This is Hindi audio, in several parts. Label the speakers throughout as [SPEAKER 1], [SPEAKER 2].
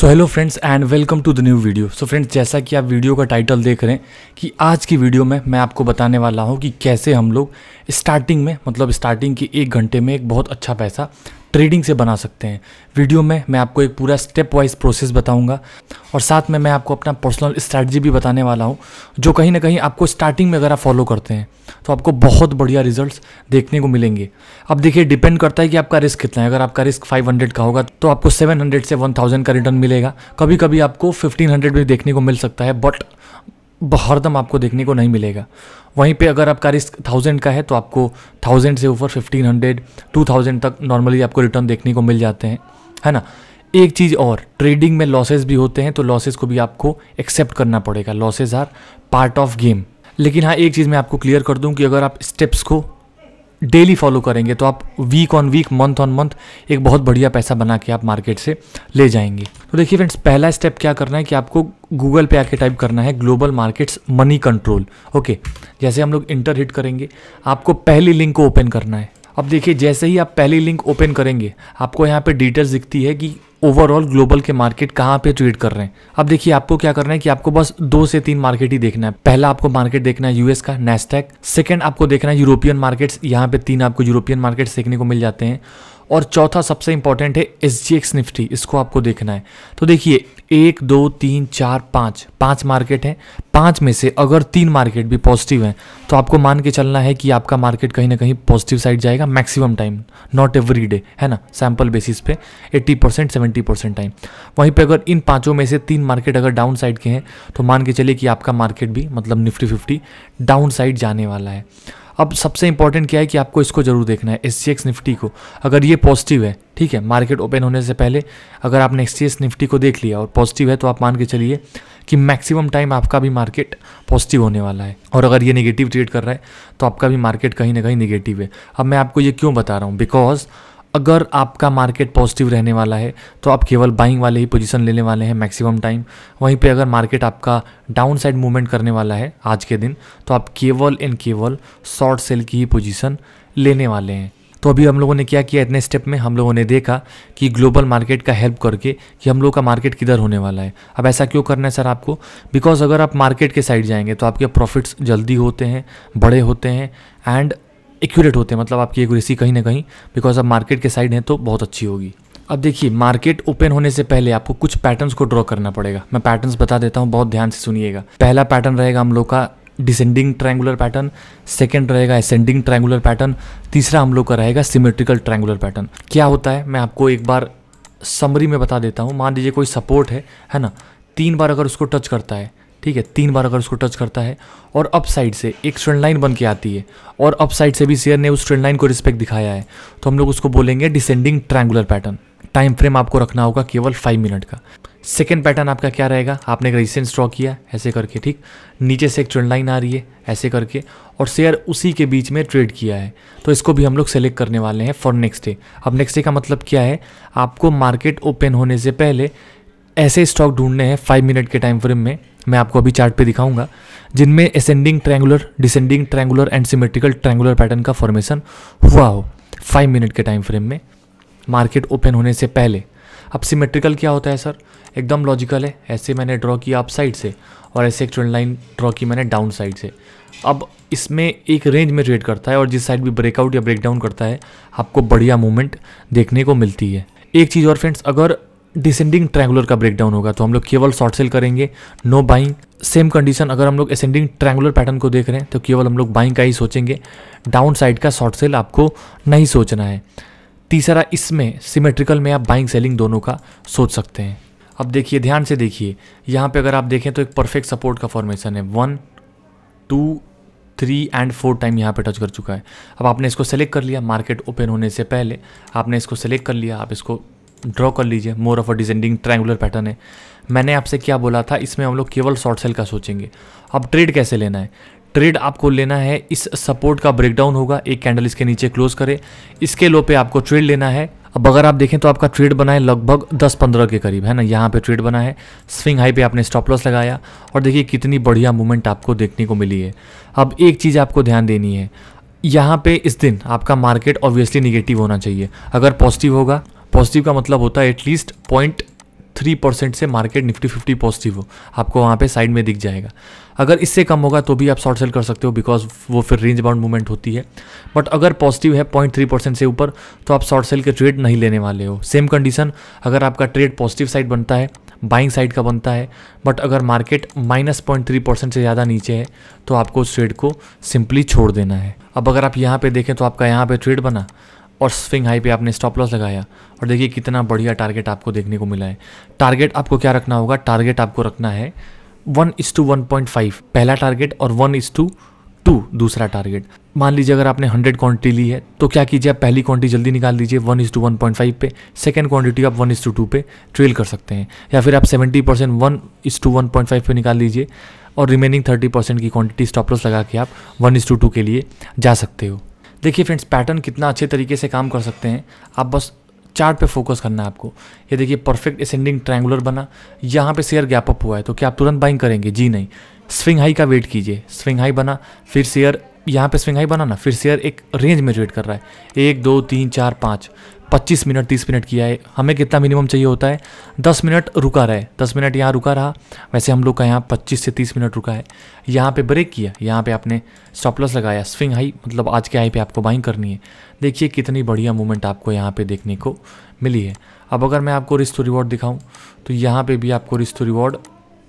[SPEAKER 1] So hello friends and welcome to the new video so friends जैसा कि आप वीडियो का टाइटल देख रहे हैं कि आज की वीडियो में मैं आपको बताने वाला हूँ कि कैसे हम लोग स्टार्टिंग में मतलब स्टार्टिंग के एक घंटे में एक बहुत अच्छा पैसा ट्रेडिंग से बना सकते हैं। वीडियो में मैं आपको एक पूरा स्टेप वाइज प्रोसेस बताऊँगा और साथ में मैं आपको अपना पर्सनल स्ट्रैटेजी भी बताने वाला हूँ, जो कहीं ना कहीं आपको स्टार्टिंग में अगर आप फॉलो करते हैं तो आपको बहुत बढ़िया रिजल्ट्स देखने को मिलेंगे। अब देखिए डिपेंड करता है कि आपका रिस्क कितना है। अगर आपका रिस्क 500 का होगा तो आपको 700 से 1000 का रिटर्न मिलेगा। कभी कभी आपको 1500 भी देखने को मिल सकता है बट हरदम आपको देखने को नहीं मिलेगा। वहीं पे अगर आपका रिस्क थाउज़ेंड का है तो आपको थाउज़ेंड से ऊपर फिफ्टीन हंड्रेड टू थाउज़ेंड तक नॉर्मली आपको रिटर्न देखने को मिल जाते हैं। है ना? एक चीज़ और ट्रेडिंग में लॉसेज भी होते हैं तो लॉसेज को भी आपको एक्सेप्ट करना पड़ेगा। Losses are part of game लेकिन हाँ एक चीज़ मैं आपको क्लियर कर दूँ कि अगर आप स्टेप्स को डेली फॉलो करेंगे तो आप week on week month on month एक बहुत बढ़िया पैसा बना के आप मार्केट से ले जाएँगे। तो देखिए फ्रेंड्स पहला स्टेप क्या करना है कि आपको गूगल पे आके टाइप करना है global markets money control okay जैसे हम लोग इंटर हिट करेंगे, आपको पहली लिंक को ओपन करना है। अब देखिए, जैसे ही आप पहली लिंक ओपन करेंगे, आपको यहाँ पे डिटेल्स दिखती है कि ओवरऑल ग्लोबल के मार्केट कहाँ पे ट्रेड कर रहे हैं? अब देखिए, आपको क्या करना है कि आपको बस दो से तीन मार्केट ही देखना है। पहला आपको मार्केट देखना है यूएस का नेस्टेक सेकेंड आपको देखना है यूरोपियन मार्केट्स यहाँ पे तीन आपको यूरोपियन मार्केट्स देखने को मिल जाते हैं। और चौथा सबसे इंपॉर्टेंट है एस जी एक्स निफ्टी इसको आपको देखना है। तो देखिए एक, दो, तीन, चार, पाँच। पाँच मार्केट हैं। पाँच में से अगर तीन मार्केट भी पॉजिटिव हैं तो आपको मान के चलना है कि आपका मार्केट कहीं ना कहीं पॉजिटिव साइड जाएगा maximum time. Not every day है ना? सैंपल बेसिस पे 80 परसेंट, सेवेंटी परसेंट टाइम। वहीं पे अगर इन पाँचों में से तीन मार्केट अगर डाउन साइड के हैं तो मान के चलिए कि आपका मार्केट भी मतलब निफ्टी फिफ्टी डाउन साइड जाने वाला है। अब सबसे इंपॉर्टेंट क्या है कि आपको इसको ज़रूर देखना है एस निफ्टी को। अगर ये पॉजिटिव है, ठीक है मार्केट ओपन होने से पहले अगर आपने एस निफ्टी को देख लिया और पॉजिटिव है तो आप मान के चलिए कि मैक्सिमम टाइम आपका भी मार्केट पॉजिटिव होने वाला है। और अगर ये नेगेटिव ट्रेड कर रहा है तो आपका भी मार्केट कहीं ना कहीं निगेटिव है। अब मैं आपको ये क्यों बता रहा हूँ? बिकॉज़ अगर आपका मार्केट पॉजिटिव रहने वाला है तो आप केवल बाइंग वाले ही पोजीशन लेने वाले हैं मैक्सिमम टाइम वहीं पे अगर मार्केट आपका डाउन साइड मूवमेंट करने वाला है आज के दिन तो आप केवल एंड केवल शॉर्ट सेल की ही पोजीशन लेने वाले हैं। तो अभी हम लोगों ने क्या किया, इतने स्टेप में हम लोगों ने देखा कि ग्लोबल मार्केट का हेल्प करके कि हम लोग का मार्केट किधर होने वाला है। अब ऐसा क्यों करना है सर आपको? बिकॉज़ अगर आप मार्केट के साइड जाएँगे तो आपके प्रॉफिट्स जल्दी होते हैं, बड़े होते हैं एंड एक्यूरेट होते हैं। मतलब आपकी एक्यूरेसी कहीं ना कहीं बिकॉज़ अब मार्केट के साइड हैं तो बहुत अच्छी होगी। अब देखिए मार्केट ओपन होने से पहले आपको कुछ पैटर्न्स को ड्रॉ करना पड़ेगा। मैं पैटर्न्स बता देता हूँ, बहुत ध्यान से सुनिएगा। पहला पैटर्न रहेगा हम लोग का डिसेंडिंग ट्रायंगुलर पैटर्न सेकंड रहेगा असेंडिंग ट्रायंगुलर पैटर्न तीसरा हम लोग का रहेगा सिमेट्रिकल ट्रायंगुलर पैटर्न क्या होता है? मैं आपको एक बार समरी में बता देता हूँ। मान लीजिए कोई सपोर्ट है है ना? तीन बार अगर उसको टच करता है ठीक है, तीन बार अगर उसको टच करता है और अप साइड से एक स्ट्रेंड लाइन बन के आती है और अप साइड से भी शेयर ने उस ट्रेंड लाइन को रिस्पेक्ट दिखाया है तो हम लोग उसको बोलेंगे descending triangular pattern time frame आपको रखना होगा केवल फाइव मिनट का. सेकेंड पैटर्न आपका क्या रहेगा? आपने एक रेजिस्टेंस ड्रॉ किया, ऐसे करके, ठीक? नीचे से एक ट्रेंड लाइन आ रही है, ऐसे करके, और शेयर उसी के बीच में ट्रेड किया है. तो इसको भी हम लोग सेलेक्ट करने वाले हैं फॉर नेक्स्ट डे अब नेक्स्ट डे का मतलब क्या है? आपको मार्केट ओपन होने से पहले ऐसे स्टॉक ढूँढने हैं फाइव मिनट के टाइम फ्रेम में मैं आपको अभी चार्ट पे दिखाऊँगा, जिनमें ascending triangular descending triangular and symmetrical triangular pattern का फॉर्मेशन हुआ हो। फाइव मिनट के टाइम फ्रेम में। मार्केट ओपन होने से पहले। अब सिमेट्रिकल क्या होता है सर एकदम लॉजिकल है। ऐसे मैंने ड्रॉ किया अप साइड से और ऐसे एक ट्रेंड लाइन ड्रॉ की मैंने डाउन साइड से। अब इसमें एक रेंज में ट्रेड करता है और जिस साइड भी ब्रेकआउट या ब्रेकडाउन करता है, आपको बढ़िया मूवमेंट देखने को मिलती है। एक चीज़ और फ्रेंड्स अगर डिसेंडिंग ट्रैंगुलर का ब्रेकडाउन होगा तो हम लोग केवल शॉर्ट सेल करेंगे नो बाइंग सेम कंडीशन अगर हम लोग असेंडिंग ट्रैंगुलर पैटर्न को देख रहे हैं तो केवल हम लोग बाइंग का ही सोचेंगे डाउन साइड का शॉर्ट सेल आपको नहीं सोचना है। तीसरा, इसमें सिमेट्रिकल में आप बाइंग सेलिंग दोनों का सोच सकते हैं। अब देखिए, ध्यान से देखिए, यहाँ पे अगर आप देखें तो एक परफेक्ट सपोर्ट का फॉर्मेशन है। One two three and four time यहाँ पे टच कर चुका है। अब आपने इसको सेलेक्ट कर लिया मार्केट ओपन होने से पहले, आपने इसको सेलेक्ट कर लिया, आप इसको ड्रॉ कर लीजिए more of a descending triangular pattern है। मैंने आपसे क्या बोला था, इसमें हम लोग केवल शॉर्ट सेल का सोचेंगे। अब ट्रेड कैसे लेना है? ट्रेड आपको लेना है, इस सपोर्ट का ब्रेकडाउन होगा, एक कैंडल इसके नीचे क्लोज करे। इसके लो पे आपको ट्रेड लेना है। अब अगर आप देखें तो आपका ट्रेड बना है लगभग 10-15 के करीब, है ना? यहाँ पे ट्रेड बना है। स्विंग हाई पे आपने स्टॉप लॉस लगाया और देखिए कितनी बढ़िया मूवमेंट आपको देखने को मिली है। अब एक चीज़ आपको ध्यान देनी है। यहाँ पे इस दिन आपका मार्केट ऑब्वियसली निगेटिव होना चाहिए। अगर पॉजिटिव होगा पॉजिटिव का मतलब होता है at least point three percent से मार्केट निफ्टी फिफ्टी पॉजिटिव हो। आपको वहाँ पे साइड में दिख जाएगा। अगर इससे कम होगा तो भी आप शॉर्ट सेल कर सकते हो बिकॉज़ वो फिर रेंज बाउंड मूवमेंट होती है। बट अगर पॉजिटिव है पॉइंट थ्री परसेंट से ऊपर तो आप शॉर्ट सेल के ट्रेड नहीं लेने वाले हो। सेम कंडीशन अगर आपका ट्रेड पॉजिटिव साइड बनता है बाइंग साइड का बनता है बट अगर market minus point three percent से ज़्यादा नीचे है तो आपको उस ट्रेड को सिंपली छोड़ देना है। अब अगर आप यहाँ पे देखें तो आपका यहाँ पे ट्रेड बना। और स्विंग हाई पे आपने स्टॉप लॉस लगाया। और देखिए कितना बढ़िया टारगेट आपको देखने को मिला है। टारगेट आपको क्या रखना होगा? टारगेट आपको रखना है one is to one point five पहला टारगेट और वन इस टू टू दूसरा टारगेट मान लीजिए अगर आपने हंड्रेड क्वांटिटी ली है तो क्या कीजिए आप पहली क्वांटिटी जल्दी निकाल दीजिए one is to one point five पे। सेकेंड क्वांटिटी आप वन इज़ टू टू पे ट्रेल कर सकते हैं। या फिर आप seventy percent one is to one point five पे निकाल लीजिए और रिमेनिंग थर्टी परसेंट की क्वांटिटी स्टॉप लॉस लगा के आप वन इज़ टू टू के लिए जा सकते हो। देखिए फ्रेंड्स पैटर्न कितना अच्छे तरीके से काम कर सकते हैं। आप बस चार्ट पे फोकस करना है आपको। ये देखिए परफेक्ट असेंडिंग ट्रायंगुलर बना। यहाँ पे शेयर गैप अप हुआ है तो क्या आप तुरंत बाइंग करेंगे? जी नहीं। स्विंग हाई का वेट कीजिए। स्विंग हाई बना, फिर शेयर यहाँ पे स्विंग हाई बना ना, फिर शेयर एक रेंज में ट्रेड कर रहा है। एक, दो, तीन, चार, पाँच। पच्चीस मिनट, तीस मिनट किया है। हमें कितना मिनिमम चाहिए होता है? दस मिनट रुका रहे दस मिनट यहाँ रुका रहा। वैसे हम लोग का यहाँ पच्चीस से तीस मिनट रुका है। यहाँ पे ब्रेक किया। यहाँ पे आपने स्टॉपलस लगाया। स्विंग हाई मतलब आज के हाई पे आपको बाइंग करनी है। देखिए कितनी बढ़िया मूवमेंट आपको यहाँ पे देखने को मिली है। अब अगर मैं आपको रिस्ट रिवॉर्ड दिखाऊँ तो यहाँ पर भी आपको रिस्ट रिवॉर्ड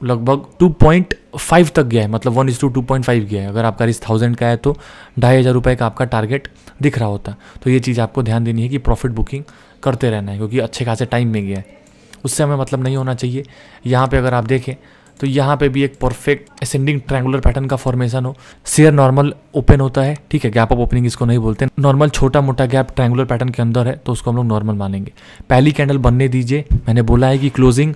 [SPEAKER 1] लगभग 2.5 तक गया है मतलब वन इज़ टू टू गया है। अगर आपका रिस्क थाउज़ेंड का है तो ढाई हज़ार रुपये का आपका टारगेट दिख रहा होता तो ये चीज़ आपको ध्यान देनी है कि प्रॉफिट बुकिंग करते रहना है, क्योंकि अच्छे खासे टाइम में गया है। उससे हमें मतलब नहीं होना चाहिए। यहाँ पे अगर आप देखें तो यहाँ पे भी एक परफेक्ट असेंडिंग ट्रायंगुलर पैटर्न का फॉर्मेशन हो। शेयर नॉर्मल ओपन होता है, ठीक है गैप ऑफ़ ओपनिंग इसको नहीं बोलते नॉर्मल छोटा मोटा गैप ट्रायंगुलर पैटर्न के अंदर है तो उसको हम लोग नॉर्मल मानेंगे। पहली कैंडल बनने दीजिए। मैंने बोला है कि क्लोजिंग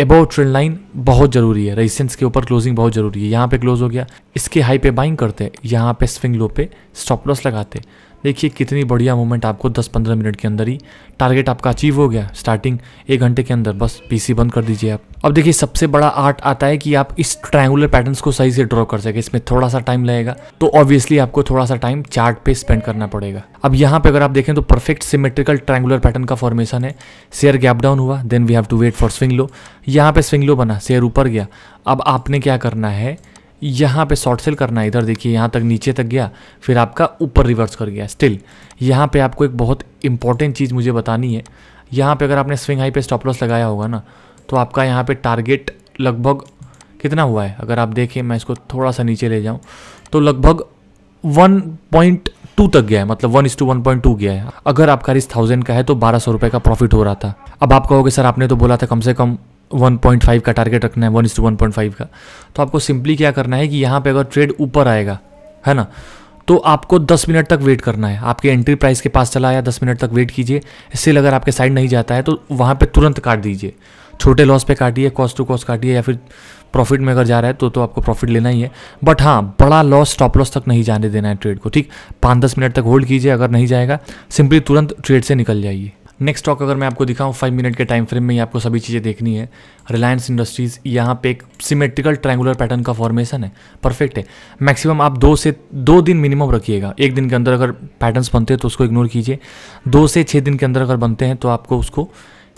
[SPEAKER 1] अबाउट ट्रेंड लाइन बहुत ज़रूरी है। रेजिस्टेंस के ऊपर क्लोजिंग बहुत ज़रूरी है। यहाँ पे क्लोज हो गया। इसके हाई पे बाइंग करते हैं। यहाँ पे स्विंग लो पे स्टॉप लॉस लगाते देखिए कितनी बढ़िया मूवमेंट आपको 10-15 मिनट के अंदर ही टारगेट आपका अचीव हो गया स्टार्टिंग एक घंटे के अंदर। बस पीसी बंद कर दीजिए आप। अब देखिए सबसे बड़ा आर्ट आता है कि आप इस ट्रायंगुलर पैटर्न्स को सही से ड्रॉ कर सके। इसमें थोड़ा सा टाइम लगेगा। तो ऑब्वियसली आपको थोड़ा सा टाइम चार्ट पे स्पेंड करना पड़ेगा। अब यहाँ पे अगर आप देखें तो परफेक्ट सिमेट्रिकल ट्रायंगुलर पैटर्न का फॉर्मेशन है। शेयर गैप डाउन हुआ then we have to wait for swing low यहाँ पे स्विंग लो बना शेयर ऊपर गया। अब आपने क्या करना है? यहाँ पे शॉर्ट सेल करना है, इधर देखिए, यहाँ तक नीचे तक गया, फिर आपका ऊपर रिवर्स कर गया स्टिल यहाँ पे आपको एक बहुत इंपॉर्टेंट चीज़ मुझे बतानी है, यहाँ पे अगर आपने स्विंग हाई पे स्टॉप लॉस लगाया होगा ना तो आपका यहाँ पे टारगेट लगभग कितना हुआ है? अगर आप देखें, मैं इसको थोड़ा सा नीचे ले जाऊँ तो लगभग वन पॉइंट टू तक गया है मतलब one is to one point two गया है। अगर आपका रिस्क थाउज़ेंड का है तो बारह सौ रुपये का प्रॉफिट हो रहा था। अब आप कहोगे, सर, आपने तो बोला था कम से कम 1.5 का टारगेट रखना है वन टू वन का। तो आपको सिंपली क्या करना है कि यहाँ पे अगर ट्रेड ऊपर आएगा, है ना तो आपको 10 मिनट तक वेट करना है। आपके एंट्री प्राइस के पास चला आया 10 मिनट तक वेट कीजिए। इससे अगर आपके साइड नहीं जाता है तो वहाँ पे तुरंत काट दीजिए। छोटे लॉस पे काटिए कॉस्ट टू कॉस्ट काटिए या फिर प्रॉफिट में अगर जा रहा है तो तो आपको प्रॉफिट लेना ही है। बट हाँ बड़ा लॉस स्टॉप लॉस तक नहीं जाने देना है ट्रेड को, ठीक? पाँच दस मिनट तक होल्ड कीजिए, अगर नहीं जाएगा सिंपली तुरंत ट्रेड से निकल जाइए। नेक्स्ट स्टॉक अगर मैं आपको दिखाऊँ फाइव मिनट के टाइम फ्रेम में ही आपको सभी चीज़ें देखनी है। रिलायंस इंडस्ट्रीज़ यहाँ पे एक सिमेट्रिकल ट्रायंगुलर पैटर्न का फॉर्मेशन है। परफेक्ट है। मैक्सिमम आप दो से, दो दिन मिनिमम रखिएगा। एक दिन के अंदर अगर पैटर्न्स बनते हैं तो उसको इग्नोर कीजिए। दो से छः दिन के अंदर अगर बनते हैं तो आपको उसको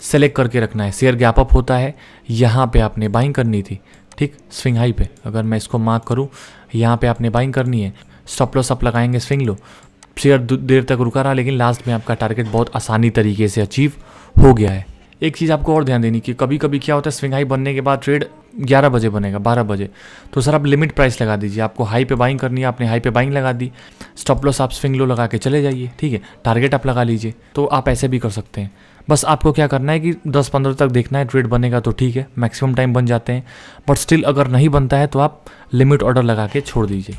[SPEAKER 1] सेलेक्ट करके रखना है। शेयर गैप अप होता है। यहाँ पे आपने बाइंग करनी थी। ठीक? स्विंग हाई पे। अगर मैं इसको मार्क करूँ, यहाँ पे आपने बाइंग करनी है। स्टॉप लॉस आप लगाएँगे स्विंग लो। शेयर देर तक रुका रहा, लेकिन लास्ट में आपका टारगेट बहुत आसानी तरीके से अचीव हो गया है। एक चीज़ आपको और ध्यान देनी कि कभी कभी क्या होता है स्विंग हाई बनने के बाद ट्रेड 11 बजे बनेगा 12 बजे। तो सर, आप लिमिट प्राइस लगा दीजिए। आपको हाई पे बाइंग करनी है, आपने हाई पे बाइंग लगा दी। स्टॉप लॉस आप स्विंग लो लगा के चले जाइए, ठीक है? टारगेट आप लगा लीजिए तो आप ऐसे भी कर सकते हैं। बस आपको क्या करना है कि 10-15 तक देखना है ट्रेड बनेगा तो ठीक है मैक्सिमम टाइम बन जाते हैं। बट स्टिल अगर नहीं बनता है तो आप लिमिट ऑर्डर लगा के छोड़ दीजिए।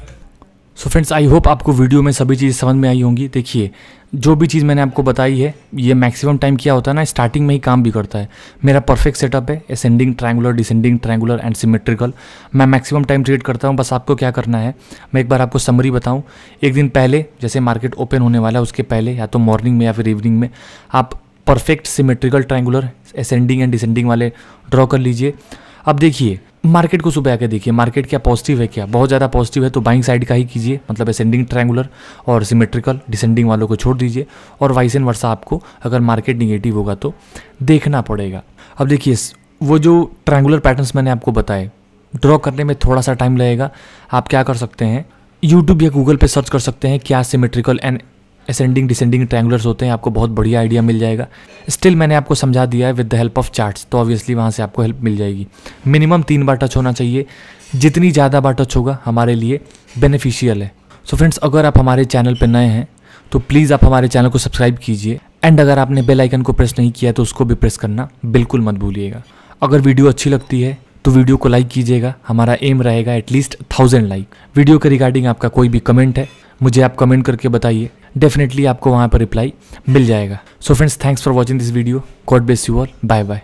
[SPEAKER 1] सो फ्रेंड्स आई होप आपको वीडियो में सभी चीज़ समझ में आई होंगी। देखिए, जो भी चीज़ मैंने आपको बताई है, ये मैक्सिमम टाइम क्या होता है ना स्टार्टिंग में ही काम भी करता है। मेरा परफेक्ट सेटअप है ascending triangular descending triangular and symmetrical मैं मैक्सिमम टाइम ट्रेड करता हूँ, बस आपको क्या करना है, मैं एक बार आपको समरी बताऊँ। एक दिन पहले, जैसे मार्केट ओपन होने वाला है, उसके पहले या तो मॉर्निंग में या फिर इवनिंग में, आप perfect symmetrical triangular ascending and descending वाले ड्रॉ कर लीजिए। अब देखिए मार्केट को सुबह आके देखिए, मार्केट क्या पॉजिटिव है क्या? बहुत ज़्यादा पॉजिटिव है तो बाइंग साइड का ही कीजिए मतलब असेंडिंग ट्रायंगुलर और सिमेट्रिकल डिसेंडिंग वालों को छोड़ दीजिए। और वाइस एंड वर्षा आपको अगर मार्केट निगेटिव होगा तो देखना पड़ेगा। अब देखिए, वो जो ट्रायंगुलर पैटर्न्स मैंने आपको बताए ड्रॉ करने में थोड़ा सा टाइम लगेगा। आप क्या कर सकते हैं यूट्यूब या गूगल पे सर्च कर सकते हैं क्या symmetrical and ascending descending triangulars होते हैं, आपको बहुत बढ़िया आइडिया मिल जाएगा। स्टिल मैंने आपको समझा दिया है with the help of charts तो ऑब्वियसली वहाँ से आपको हेल्प मिल जाएगी। मिनिमम तीन बार टच होना चाहिए। जितनी ज़्यादा बार टच होगा, हमारे लिए बेनिफिशियल है। सो so फ्रेंड्स अगर आप हमारे चैनल पर नए हैं तो प्लीज़ आप हमारे चैनल को सब्सक्राइब कीजिए। एंड अगर आपने बेल आइकन को प्रेस नहीं किया तो उसको भी प्रेस करना बिल्कुल मत भूलिएगा। अगर वीडियो अच्छी लगती है तो वीडियो को लाइक कीजिएगा। हमारा एम रहेगा at least thousand like video के रिगार्डिंग आपका कोई भी कमेंट है, मुझे आप कमेंट करके बताइए। डेफिनेटली आपको वहाँ पर रिप्लाई मिल जाएगा। So friends thanks for watching this video God bless you all bye bye